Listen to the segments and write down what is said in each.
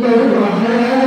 lời của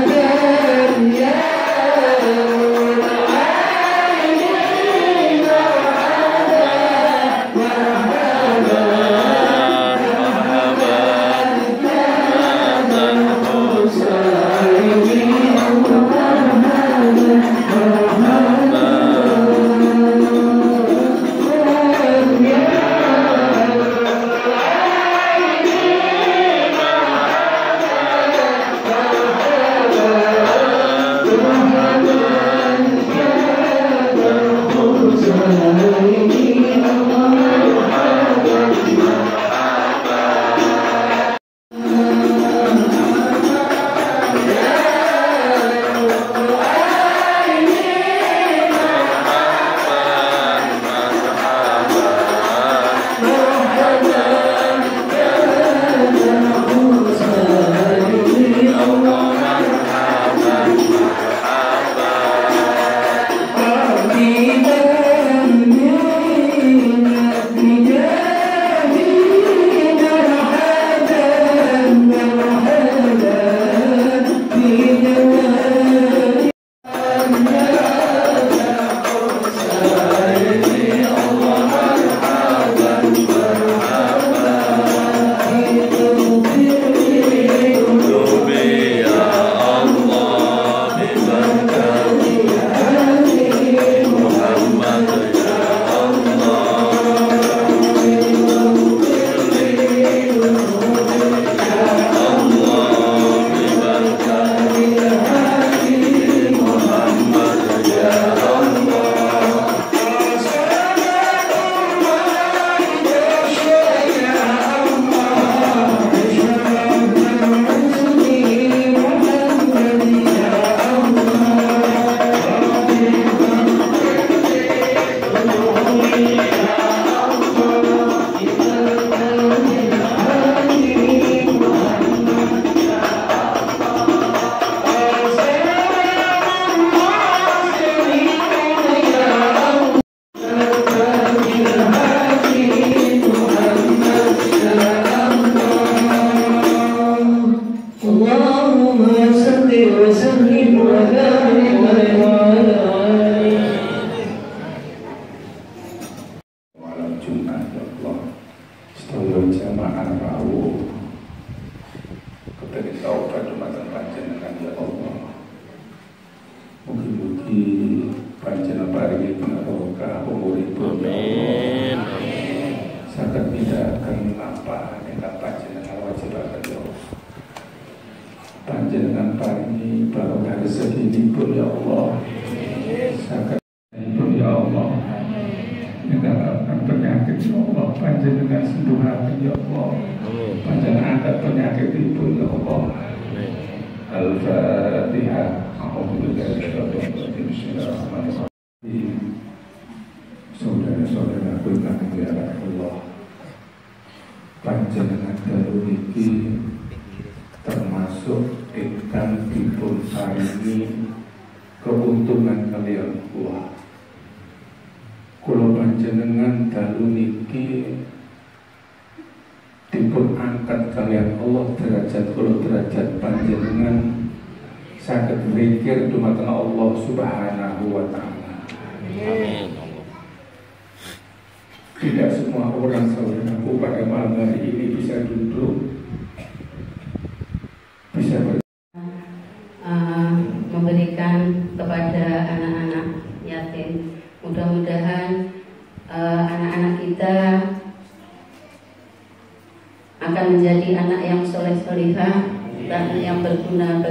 ya Allah. Panjenengan angkat penyakit ibu ya Allah. Al-Fatihah. Bismillahirrahmanirrahim. Saudara-saudara ya Allah. Panjenengan dalu iki termasuk ingkang dipun paringi keuntungan kalian kula. Kula panjenengan dalu niki derajat kula derajat panjenengan saged zikir dumateng Allah Subhanahu wa taala. Amin. Allah. Tidak semua orang saudaraku pada malam hari ini bisa duduk bisa ber uh, memberikan kepada anak-anak yatim. Mudah-mudahan uh, anak-anak kita akan menjadi anak yang soleh solihah dan yang berguna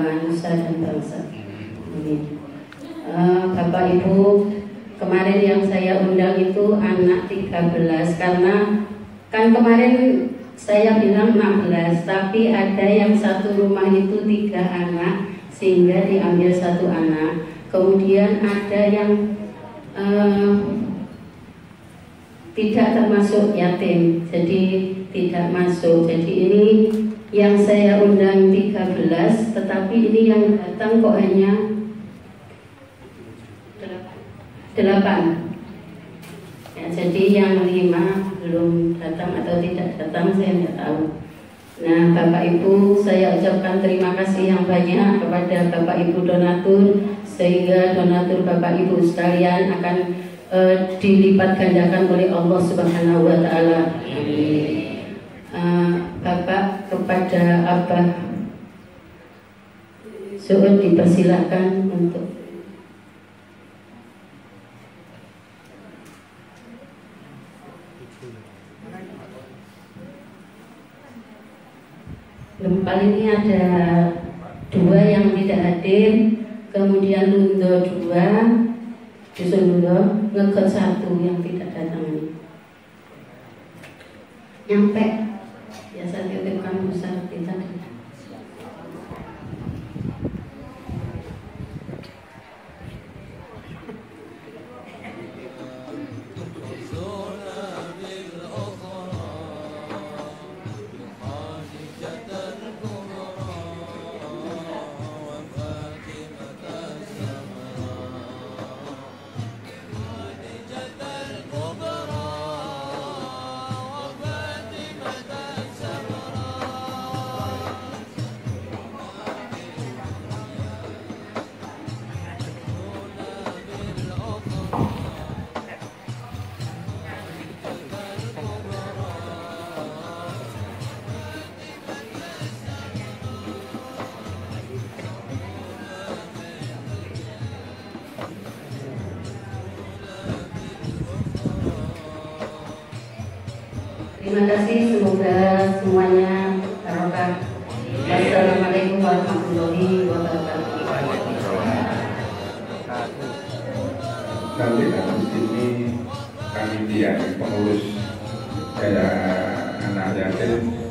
nusa dan bangsa. Amin. Uh, Bapak Ibu, kemarin yang saya undang itu anak 13 karena kan kemarin saya bilang 16 tapi ada yang satu rumah itu tiga anak sehingga diambil satu anak kemudian ada yang eh, tidak termasuk yatim jadi tidak masuk jadi ini yang saya undang 13 tetapi ini yang datang kok hanya delapan Ya, jadi yang lima belum datang atau tidak datang saya tidak tahu. Nah, Bapak Ibu, saya ucapkan terima kasih yang banyak kepada Bapak Ibu donatur sehingga donatur Bapak Ibu sekalian akan eh, dilipat gandakan oleh Allah Subhanahu wa taala. Eh, Bapak kepada Abah. Suud dipersilakan untuk Gempal ini ada dua yang tidak hadir, kemudian Lundo dua, Dusun Lundo, ngegot satu yang tidak datang. Nyampe, Terima kasih, semoga semuanya barokah. Wassalamualaikum warahmatullahi wabarakatuh. nanti habis ini kami dia pengurus kayak anak yatim